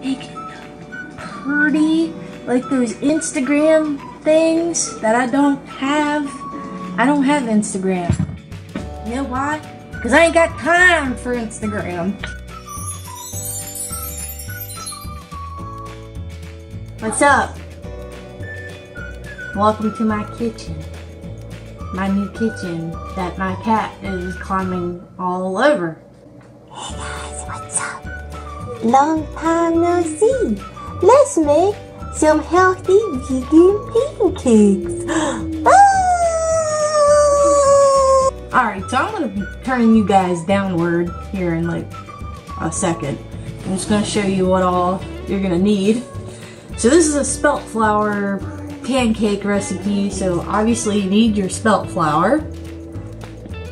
make it pretty, like those Instagram things that I don't have. I don't have Instagram. You know why? Because I ain't got time for Instagram. What's up? Welcome to my kitchen. My new kitchen that my cat is climbing all over. Long time no see. Let's make some healthy vegan pancakes. Ah! Alright, so I'm going to be turning you guys downward here in like a second. I'm just going to show you what all you're going to need. So this is a spelt flour pancake recipe, so obviously you need your spelt flour.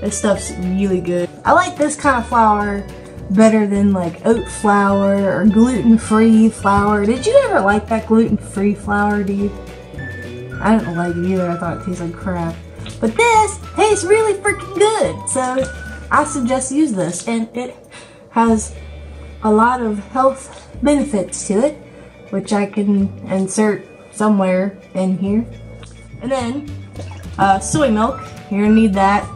This stuff's really good. I like this kind of flour better than like oat flour or gluten-free flour. Did you ever like that gluten-free flour, dude? I didn't like it either. I thought it tasted like crap. But this tastes really freaking good. So I suggest use this. And it has a lot of health benefits to it, which I can insert somewhere in here. And then uh, soy milk. You're gonna need that.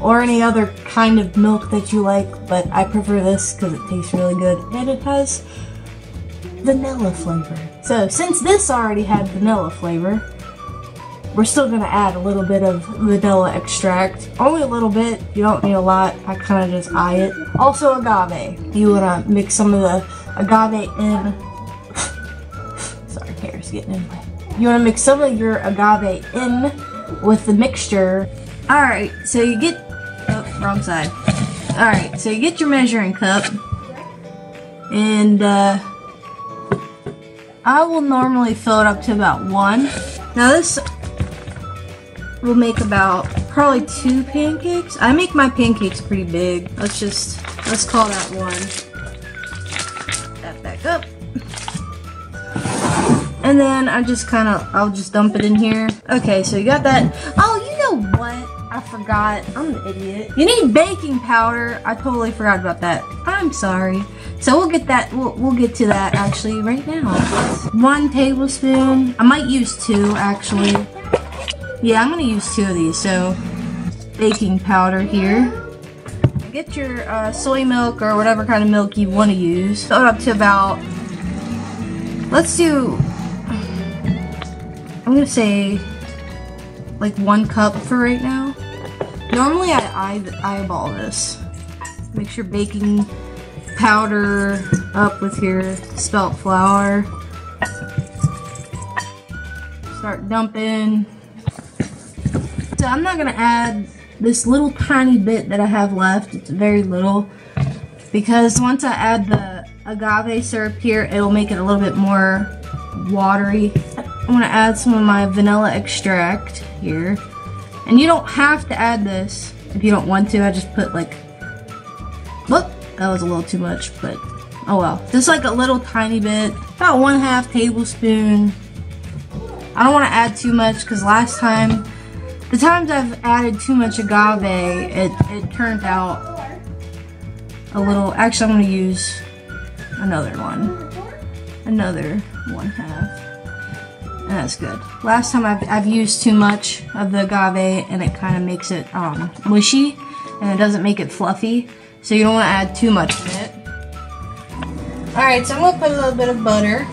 Or any other kind of milk that you like, but I prefer this because it tastes really good. And it has vanilla flavor. So since this already had vanilla flavor, we're still gonna add a little bit of vanilla extract. Only a little bit, you don't need a lot. I kind of just eye it. Also agave. You wanna mix some of the agave in. Sorry, hair's getting in way. You wanna mix some of your agave in with the mixture. Alright, so you get, wrong side. Alright, so you get your measuring cup. And, uh, I will normally fill it up to about one. Now this will make about probably two pancakes. I make my pancakes pretty big. Let's just, let's call that one. That back up. And then I just kind of, I'll just dump it in here. Okay, so you got that. Oh? I forgot. I'm an idiot. You need baking powder. I totally forgot about that. I'm sorry. So we'll get that, we'll, we'll get to that actually right now. One tablespoon. I might use two actually. Yeah, I'm gonna use two of these. So baking powder here. Get your uh, soy milk or whatever kind of milk you want to use. Fill it up to about, let's do, I'm gonna say like one cup for right now. Normally I eye eyeball this. Mix your baking powder up with your spelt flour. Start dumping. So I'm not gonna add this little tiny bit that I have left. It's very little. Because once I add the agave syrup here, it'll make it a little bit more watery. I'm gonna add some of my vanilla extract here. And you don't have to add this if you don't want to. I just put like, whoop, that was a little too much, but oh well. Just like a little tiny bit, about one half tablespoon. I don't want to add too much because last time, the times I've added too much agave, it, it turned out a little, actually I'm going to use another one. Another one half. That's good. Last time I've, I've used too much of the agave and it kind of makes it um, mushy and it doesn't make it fluffy. So you don't want to add too much of it. Alright, so I'm going to put a little bit of butter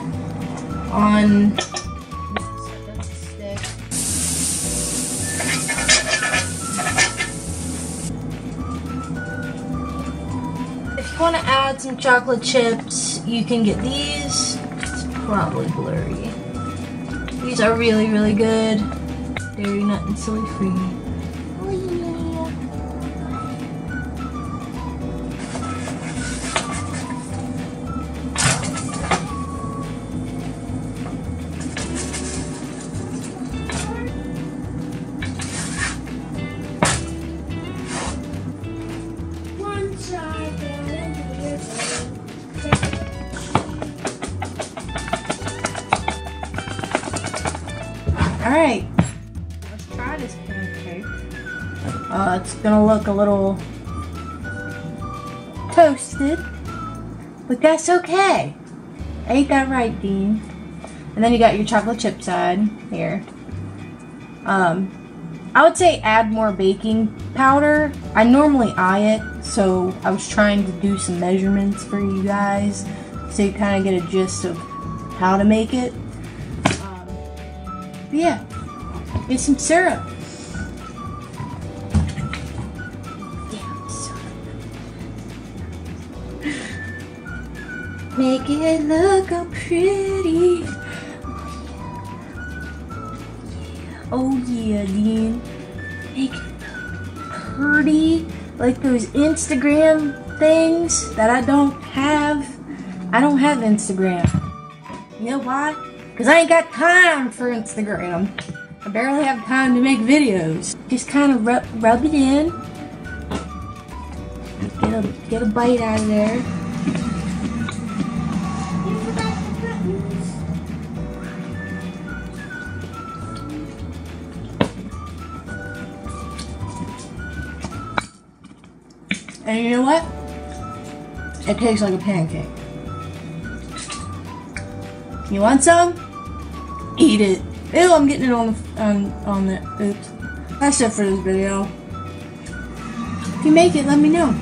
on. If you want to add some chocolate chips, you can get these. It's probably blurry. These are really, really good. Dairy nut and soy free. Try this pancake. Uh, it's gonna look a little toasted, but that's okay. Ain't that right, Dean? And then you got your chocolate chip side here. Um, I would say add more baking powder. I normally eye it, so I was trying to do some measurements for you guys so you kind of get a gist of how to make it. Um, yeah, get some syrup. Make it look all pretty. Oh yeah, Dean. Make it pretty. Like those Instagram things that I don't have. I don't have Instagram. You know why? Because I ain't got time for Instagram. I barely have time to make videos. Just kind of rub, rub it in. Get a, get a bite out of there. And you know what? It tastes like a pancake. You want some? Eat it. Ew, I'm getting it on the, on, on the, oops. That's it for this video. If you make it, let me know.